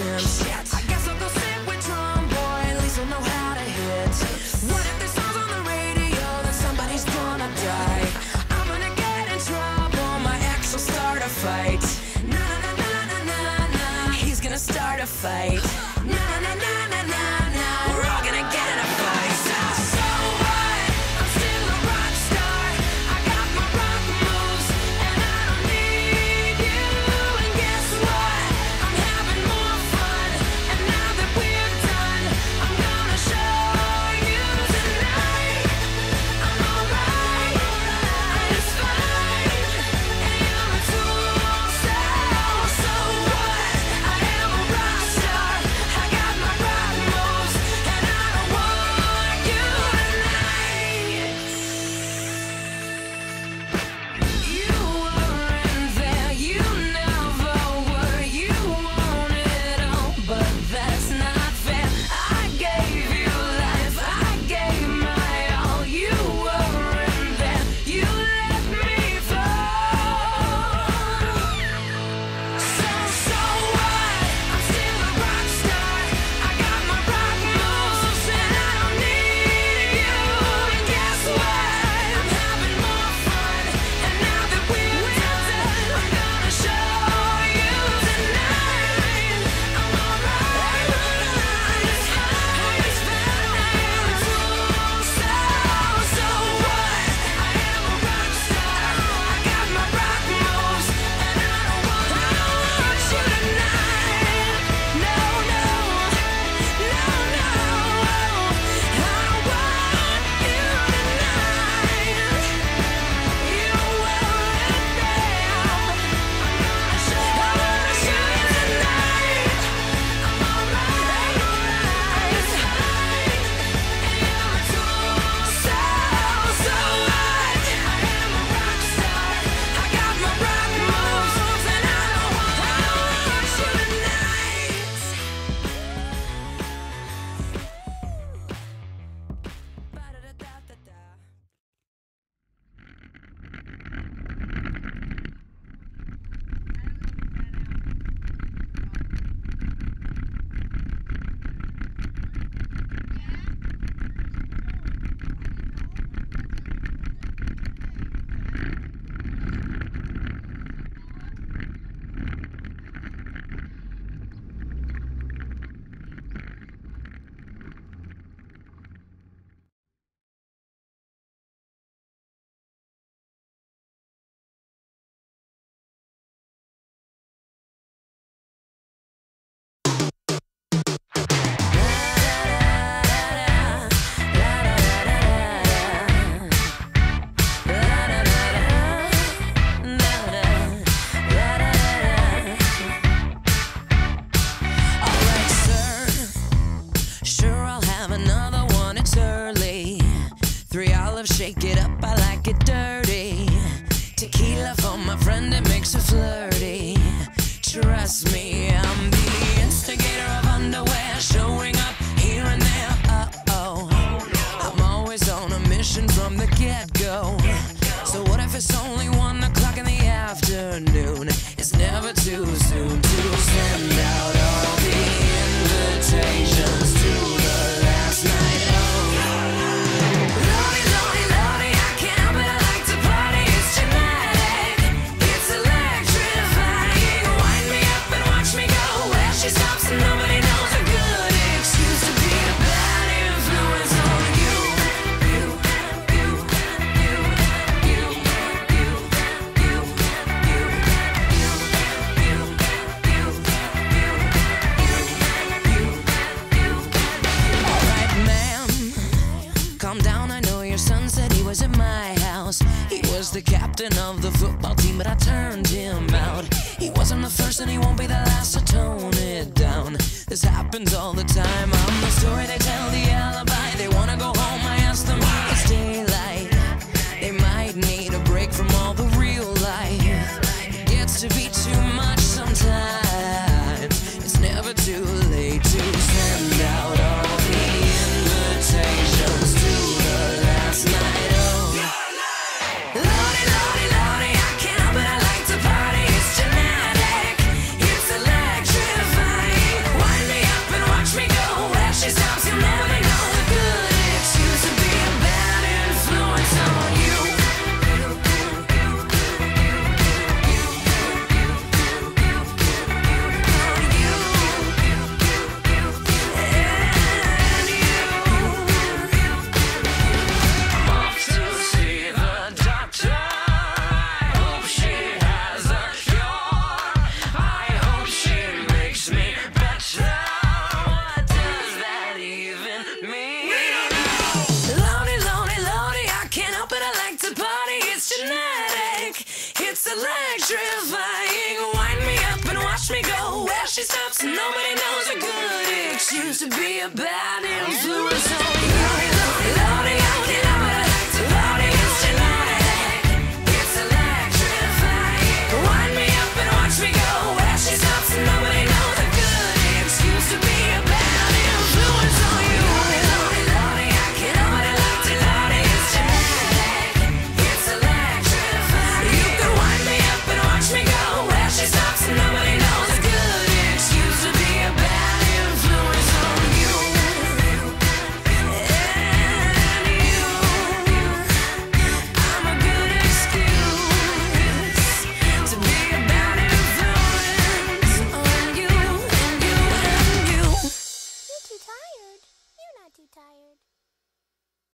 Sims. I guess I'll go sit with Tomboy, at least I know how to hit. What if there's song's on the radio, that somebody's gonna die. I'm gonna get in trouble, my ex will start a fight. Na na na na na na, he's gonna start a fight. Na na na na na na. shake it up, I like it dirty. Tequila for my friend, it makes her flirty. Trust me, I'm the instigator of underwear, showing up here and there. Uh oh. I'm always on a mission from the get go. So what if it's only one o'clock in the afternoon? It's never too soon to send out. captain of the football team, but I turned him out. He wasn't the first and he won't be the last to tone it down. This happens all the time. I'm the story they tell the alibi. They wanna go home. I ask them, Why? it's daylight. They might need a break from all the like to party, it's genetic. It's electrifying. Wind me up and watch me go. Where she stops, nobody knows a good excuse to be a bad influence.